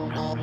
Oh.